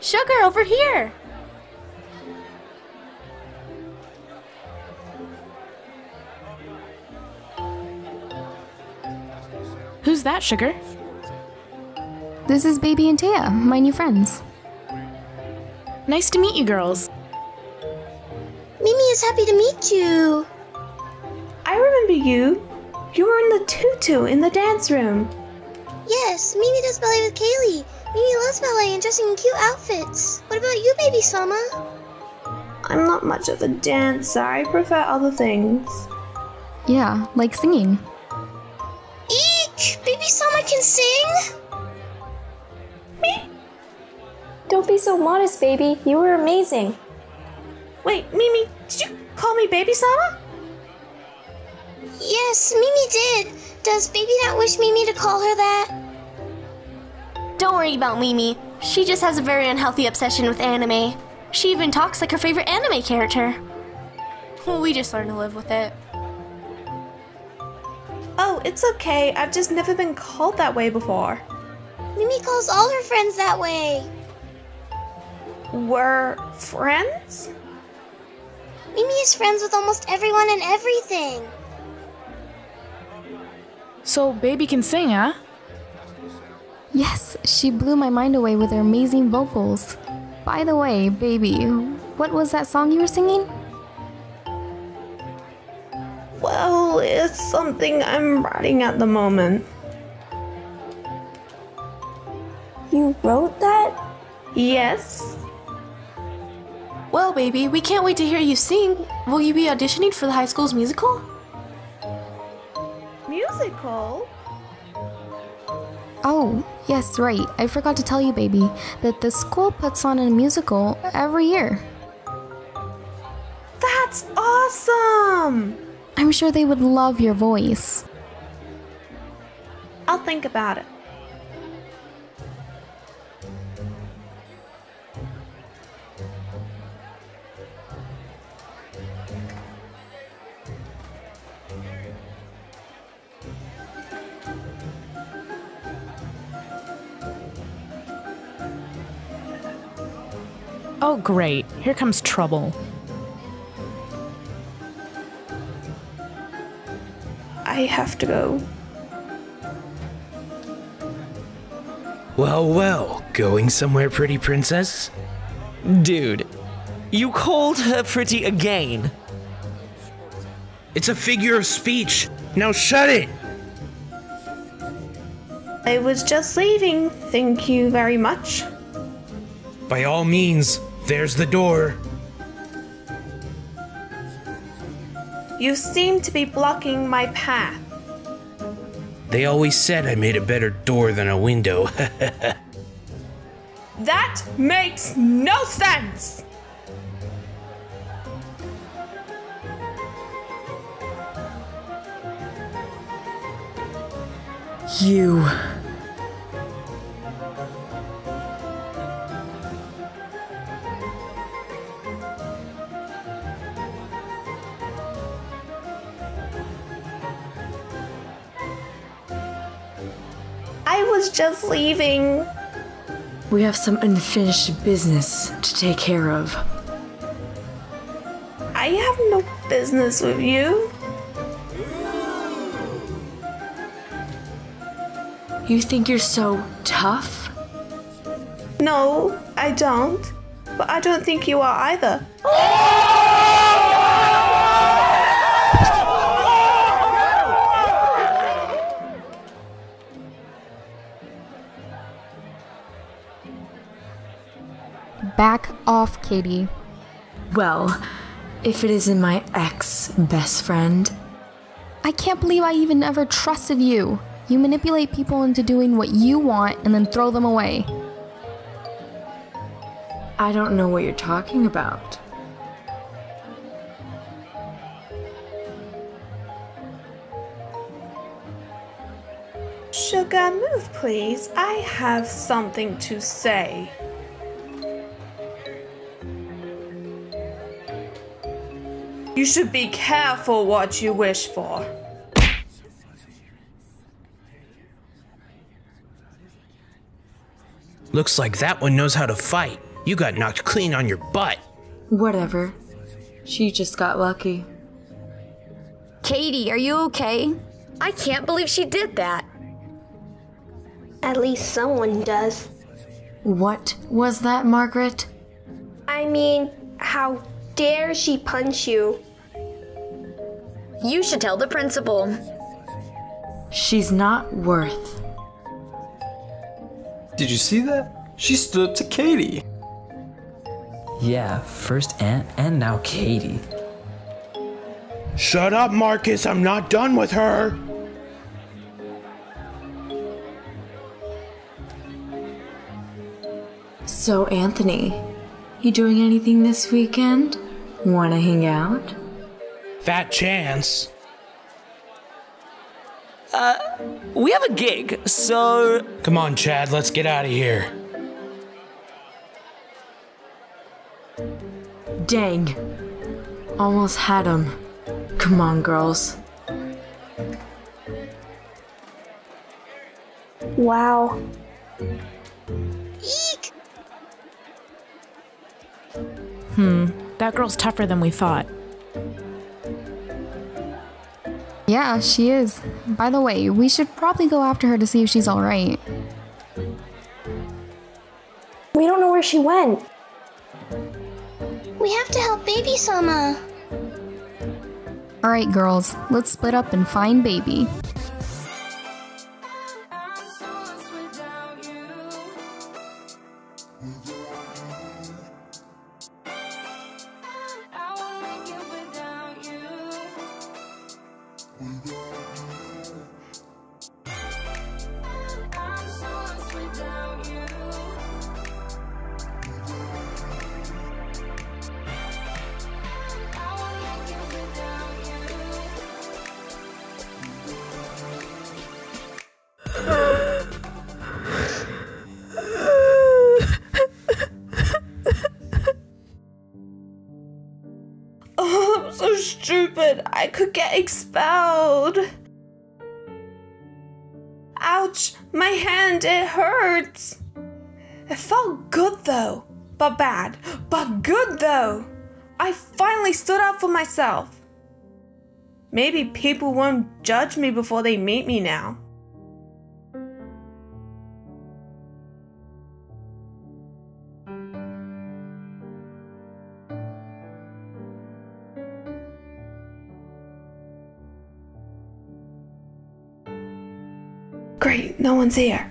Sugar, over here! Who's that, Sugar? This is Baby and Taya, my new friends. Nice to meet you girls. Mimi is happy to meet you. I remember you. You were in the tutu in the dance room. Yes, Mimi does ballet with Kaylee. Mimi loves ballet and dressing in cute outfits. What about you, baby Sama? I'm not much of a dancer. I prefer other things. Yeah, like singing. Eek! Baby Sama can sing? Me Don't be so modest, baby. You were amazing. Wait, Mimi, did you call me Baby Sama? Yes, Mimi did. Does Baby not wish Mimi to call her that? Don't worry about Mimi. She just has a very unhealthy obsession with anime. She even talks like her favorite anime character. Well, we just learn to live with it. Oh, it's okay. I've just never been called that way before. Mimi calls all her friends that way. We're friends? Mimi is friends with almost everyone and everything. So, baby can sing, huh? Yes, she blew my mind away with her amazing vocals. By the way, baby, what was that song you were singing? Well, it's something I'm writing at the moment. You wrote that? Yes. Well, baby, we can't wait to hear you sing. Will you be auditioning for the high school's musical? Musical? Oh, yes, right. I forgot to tell you, baby, that the school puts on a musical every year. That's awesome! I'm sure they would love your voice. I'll think about it. Oh, great. Here comes trouble. I have to go. Well, well, going somewhere pretty, princess? Dude, you called her pretty again. It's a figure of speech. Now shut it! I was just leaving. Thank you very much. By all means, there's the door. You seem to be blocking my path. They always said I made a better door than a window. That makes no sense! You. Was just leaving. We have some unfinished business to take care of. I have no business with you. You think you're so tough? No, I don't. But I don't think you are either. Back off, Katie. Well, if it isn't my ex best friend. I can't believe I even ever trusted you. You manipulate people into doing what you want and then throw them away. I don't know what you're talking about. Sugar, move please. I have something to say. You should be careful what you wish for. Looks like that one knows how to fight. You got knocked clean on your butt. Whatever. She just got lucky. Katie, are you okay? I can't believe she did that. At least someone does. What was that, Margaret? I mean, how dare she punch you? You should tell the principal. She's not worth. Did you see that? She stood up to Katie. Yeah, first Aunt and now Katie. Shut up, Marcus. I'm not done with her. So, Anthony, you doing anything this weekend? Wanna hang out? Fat chance. Uh, we have a gig, so. Come on, Chad, let's get out of here. Dang. Almost had him. Come on, girls. Wow. Eek! Hmm, that girl's tougher than we thought. Yeah, she is. By the way, we should probably go after her to see if she's alright. We don't know where she went. We have to help baby Sama. Alright, girls, let's split up and find baby. I could get expelled. Ouch, my hand, it hurts. It felt good though, but bad, but good though. I finally stood up for myself. Maybe people won't judge me before they meet me now. Great, no one's here.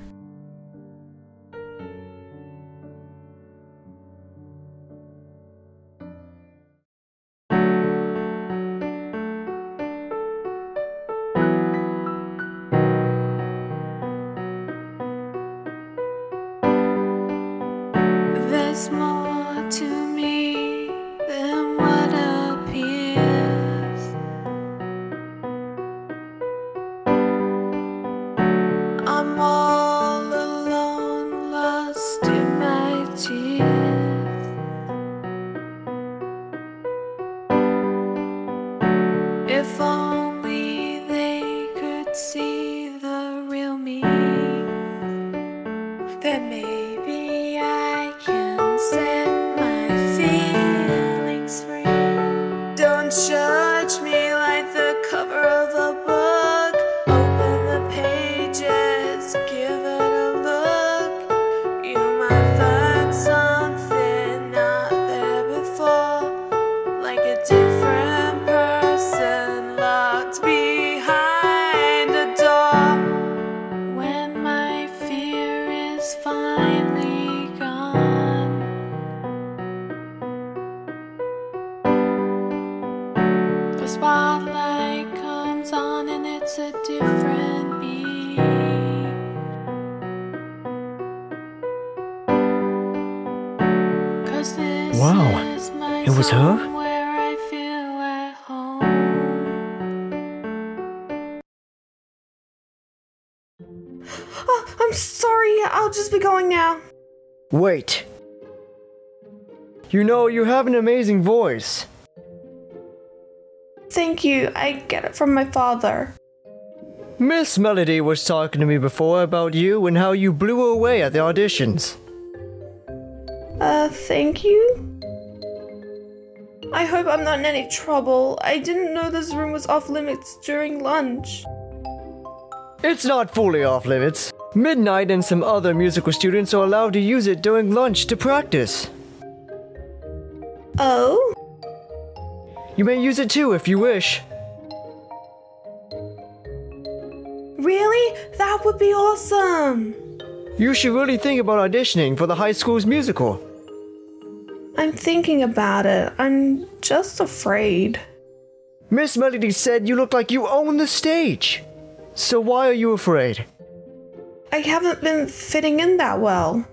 It was her? I feel at home. Oh, I'm sorry, I'll just be going now. Wait. You know, you have an amazing voice. Thank you, I get it from my father. Miss Melody was talking to me before about you and how you blew away at the auditions. Uh, thank you? I hope I'm not in any trouble. I didn't know this room was off limits during lunch. It's not fully off limits. Midnight and some other musical students are allowed to use it during lunch to practice. Oh? You may use it too if you wish. Really? That would be awesome! You should really think about auditioning for the high school's musical. I'm thinking about it. I'm just afraid. Miss Melody said you look like you own the stage. So why are you afraid? I haven't been fitting in that well.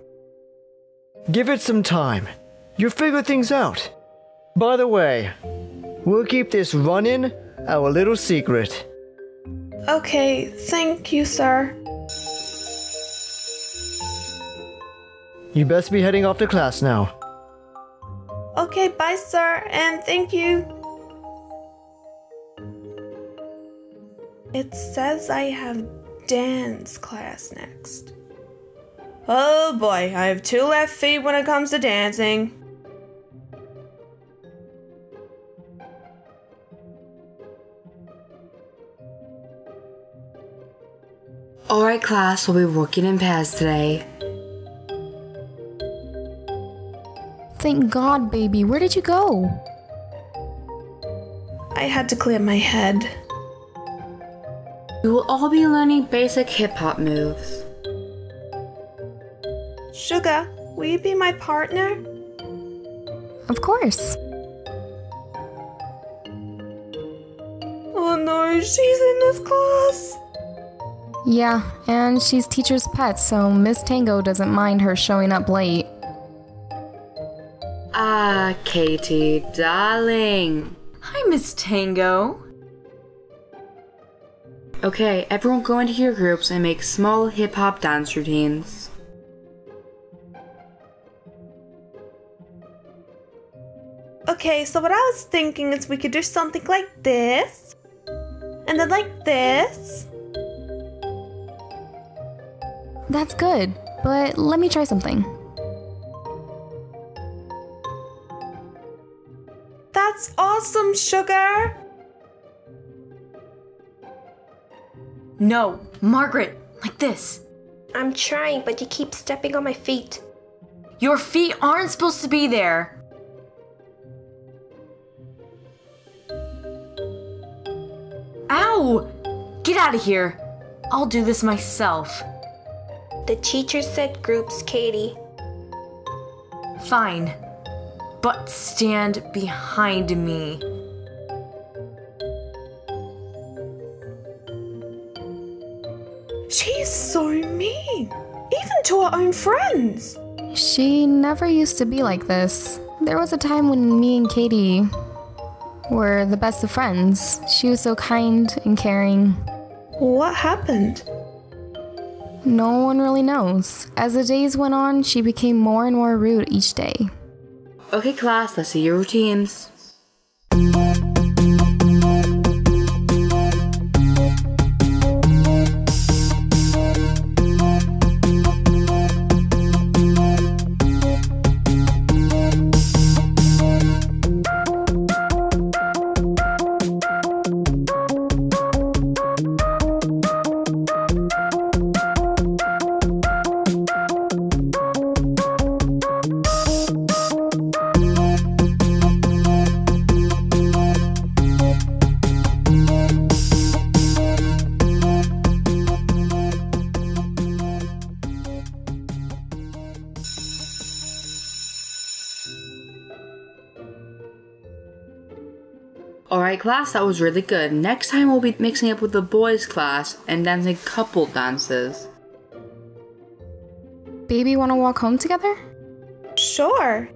Give it some time. You'll figure things out. By the way, we'll keep this run-in our little secret. Okay, thank you, sir. You best be heading off to class now. Okay, bye, sir, and thank you. It says I have dance class next. Oh boy, I have two left feet when it comes to dancing. Alright, class, we'll be working in pairs today. Thank God, baby. Where did you go? I had to clear my head. We will all be learning basic hip hop moves. Sugar, will you be my partner? Of course. Oh no, she's in this class. Yeah, and she's teacher's pet, so Miss Tango doesn't mind her showing up late. Ah, Katie, darling. Hi, Miss Tango. Okay, everyone go into your groups and make small hip hop dance routines. Okay, so what I was thinking is we could do something like this, and then like this. That's good, but let me try something. That's awesome, Sugar! No, Margaret, like this. I'm trying, but you keep stepping on my feet. Your feet aren't supposed to be there. Ow! Get out of here. I'll do this myself. The teacher said groups, Katie. Fine. But stand behind me. She's so mean, even to her own friends. She never used to be like this. There was a time when me and Katie were the best of friends. She was so kind and caring. What happened? No one really knows. As the days went on, she became more and more rude each day. Okay, class, let's see your routines. Alright, class, that was really good. Next time we'll be mixing up with the boys' class and dancing couple dances. Baby, wanna walk home together? Sure.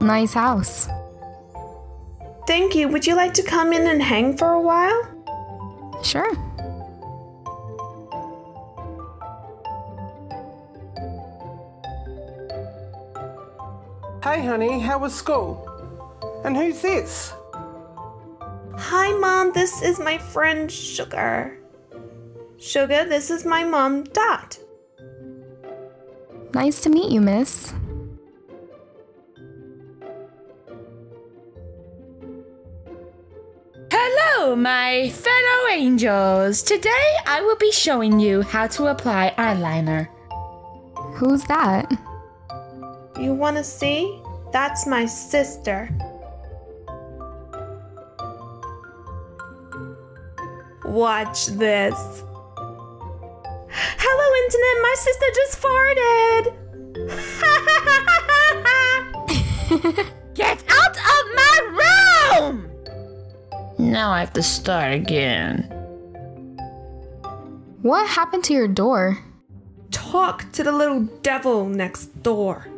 Nice house. Thank you. Would you like to come in and hang for a while? Sure. Hey, honey, how was school? And who's this? Hi, Mom. This is my friend Sugar. Sugar, this is my mom, Dot. Nice to meet you, miss. My fellow angels. Today I will be showing you how to apply eyeliner. Who's that? You want to see? That's my sister. Watch this. Hello, Internet. My sister just Now I have to start again. What happened to your door? Talk to the little devil next door.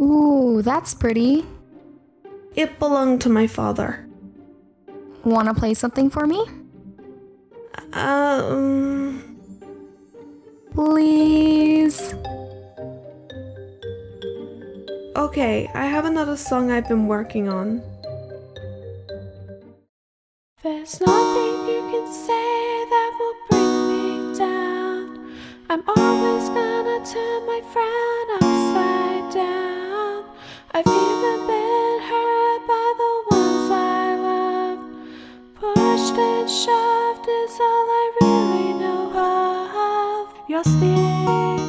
Ooh, that's pretty. It belonged to my father. Wanna play something for me? Um. Please. Okay, I have another song I've been working on. There's nothing you can say that will bring me down. I'm always gonna turn my upside down. I've even been hurt by the ones I love. Pushed and shoved is all I really know of. Your sticks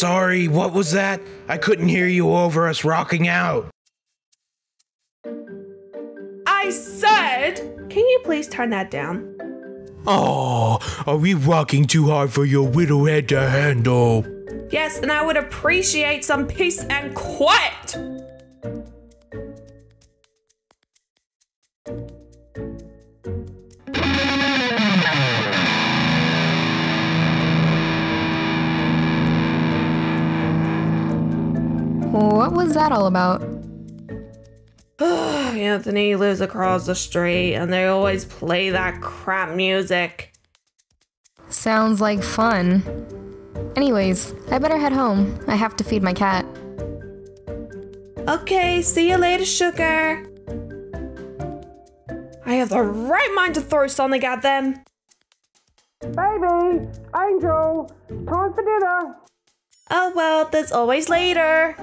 Sorry, what was that? I couldn't hear you over us rocking out. I said, can you please turn that down? Oh, are we rocking too hard for your widow head to handle? Yes, and I would appreciate some peace and quiet. That all about? Anthony lives across the street and they always play that crap music. Sounds like fun. Anyways, I better head home. I have to feed my cat. Okay, see you later, sugar. I have the right mind to throw something at them. Baby! Angel! Time for dinner! Oh well, there's always later.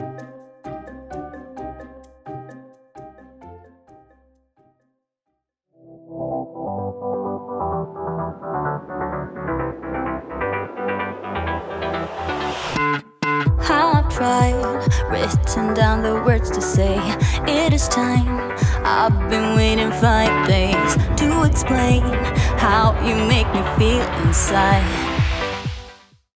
Time. I've been waiting five days to explain how you make me feel inside.